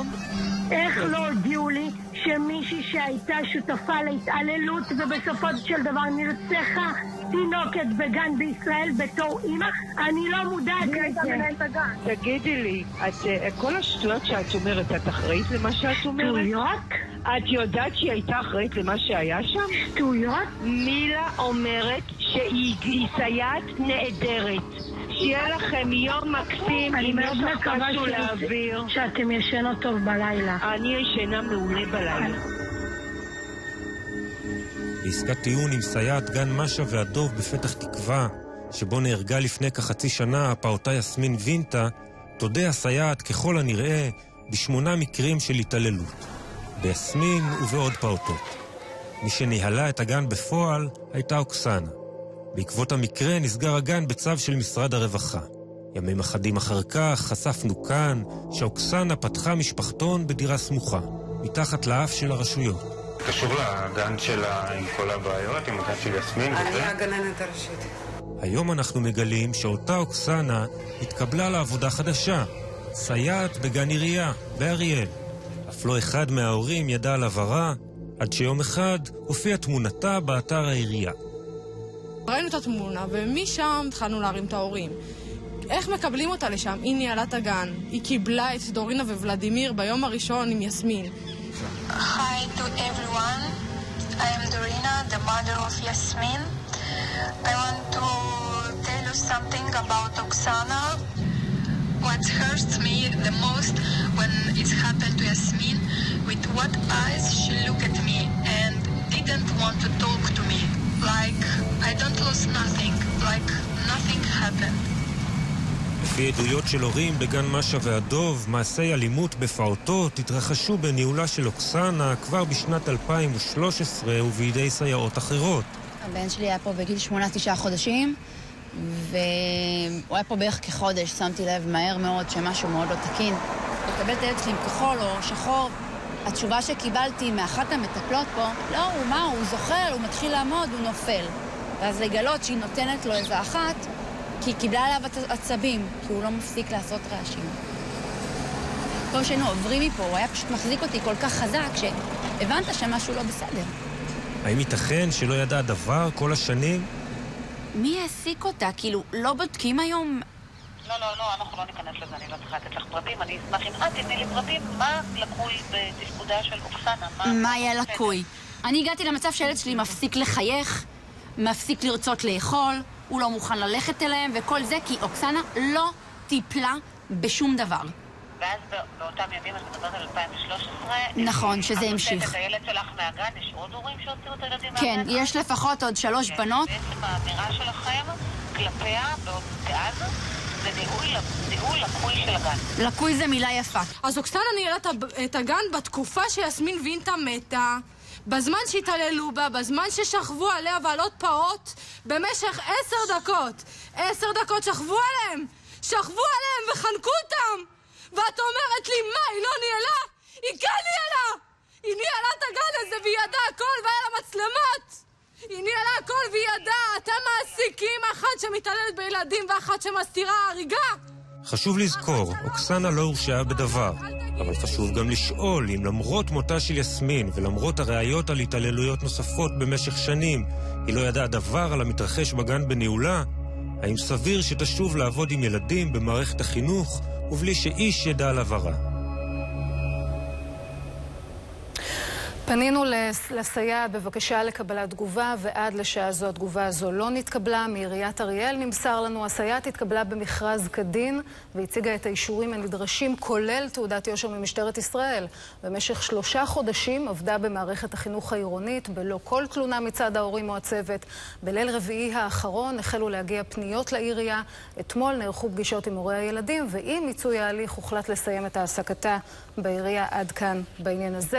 היום, איך לא הודיעו לי שמישהי שהייתה שותפה להתעללות ובסופו של דבר נרצחה תינוקת בגן בישראל בתור אימא? אני לא מודעת הגן. תגידי לי, את, אה, כל השטויות שאת אומרת, את אחראית למה שאת אומרת? שטויות? את יודעת שהיא הייתה אחראית למה שהיה שם? שטויות? מילה אומרת שהיא היא סייעת נהדרת. שיהיה לכם יום מקסים, אני אם מאוד יש לך מקווה משהו ש- להעביר. שאתם ישנות טוב בלילה. אני ישנה מעולה בלילה. בעסקת טיעון עם סייעת גן משה והדוב בפתח תקווה, שבו נהרגה לפני כחצי שנה הפעוטה יסמין וינטה, תודה הסייעת ככל הנראה בשמונה מקרים של התעללות. ביסמין ובעוד פעוטות. מי שניהלה את הגן בפועל הייתה אוקסנה. בעקבות המקרה נסגר הגן בצו של משרד הרווחה. ימים אחדים אחר כך חשפנו כאן שאוקסנה פתחה משפחתון בדירה סמוכה, מתחת לאף של הרשויות. קשור לגן שלה עם כל הבעיות, עם הגן של יסמין אני וזה? הגננת הראשית. היום אנחנו מגלים שאותה אוקסנה התקבלה לעבודה חדשה, סייעת בגן עירייה, באריאל. אף לא אחד מההורים ידע על עברה, עד שיום אחד הופיעה תמונתה באתר העירייה. ראינו את התמונה, ומשם התחלנו להרים את ההורים. איך מקבלים אותה לשם? היא ניהלה את הגן. היא קיבלה את דורינה וולדימיר ביום הראשון עם יסמין. Hi to everyone. I am Dorina, the mother of Yasmin. I want to tell you something about Oksana. What hurts me the most when it happened to Yasmin, with what eyes she looked at me and didn't want to Lose nothing, like nothing happened. לפי עדויות של הורים בגן משה והדוב, מעשי אלימות בפעוטות התרחשו בניהולה של אוקסנה כבר בשנת 2013 ובידי סייעות אחרות. הבן שלי היה פה בגיל שמונה, תשעה חודשים, והוא היה פה בערך כחודש, שמתי לב מהר מאוד שמשהו מאוד לא תקין. לקבל את הילד שלי עם כחול או שחור, התשובה שקיבלתי מאחת המטפלות פה, לא, הוא מה, הוא זוחל, הוא מתחיל לעמוד, הוא נופל. ואז לגלות שהיא נותנת לו איזה אחת, כי היא קיבלה עליו עצ- עצבים, כי הוא לא מפסיק לעשות רעשים. כל שהיינו עוברים מפה, הוא היה פשוט מחזיק אותי כל כך חזק, שהבנת שמשהו לא בסדר. האם ייתכן שלא ידע דבר כל השנים? מי העסיק אותה? כאילו, לא בודקים היום? לא, לא, לא, אנחנו לא ניכנס לזה, אני לא צריכה לתת לך פרטים. אני אשמח אם את תתני לי פרטים מה לקוי בתפקודה של אוקסנה. מה היה לקוי? אני הגעתי למצב שהילד שלי מפסיק לחייך, מפסיק לרצות לאכול, הוא לא מוכן ללכת אליהם, וכל זה כי אוקסנה לא טיפלה בשום דבר. ואז בא- באותם ימים, את מדברת על 2013. נכון, שזה המשיך. את הילד שלך מהגן, יש עוד הורים שהוציאו את הילדים כן, מהגן? יש לפחות עוד שלוש כן, בנות. בעצם האמירה שלכם כלפיה דאז זה ניהול לקוי של הגן. לקוי זה מילה יפה. אז אוקסנה ניהלה את הגן בתקופה שיסמין וינטה מתה, בזמן שהתעללו בה, בזמן ששכבו עליה ועל עוד פעוט במשך עשר דקות. עשר דקות שכבו עליהם! שכבו עליהם וחנקו אותם! ואת אומרת לי, מה, היא לא ניהלה? היא כן ניהלה! היא ניהלה את הגן הזה והיא ידעה הכל והיה לה מצלמות! היא ניהלה הכל והיא ידעה! אתם מעסיקים אחת שמתעללת בילדים ואחת שמסתירה הריגה! חשוב לזכור, אוקסנה לא הורשעה בדבר, אבל חשוב גם לשאול אם למרות מותה של יסמין ולמרות הראיות על התעללויות נוספות במשך שנים, היא לא ידעה דבר על המתרחש בגן בניהולה, האם סביר שתשוב לעבוד עם ילדים במערכת החינוך ובלי שאיש ידע על עברה? פנינו לס- לסייעת בבקשה לקבלת תגובה, ועד לשעה זו התגובה הזו לא נתקבלה. מעיריית אריאל נמסר לנו, הסייעת התקבלה במכרז כדין והציגה את האישורים הנדרשים, כולל תעודת יושר ממשטרת ישראל. במשך שלושה חודשים עבדה במערכת החינוך העירונית בלא כל תלונה מצד ההורים או הצוות. בליל רביעי האחרון החלו להגיע פניות לעירייה. אתמול נערכו פגישות עם הורי הילדים, ועם מיצוי ההליך הוחלט לסיים את העסקתה בעירייה עד כאן בעניין הזה.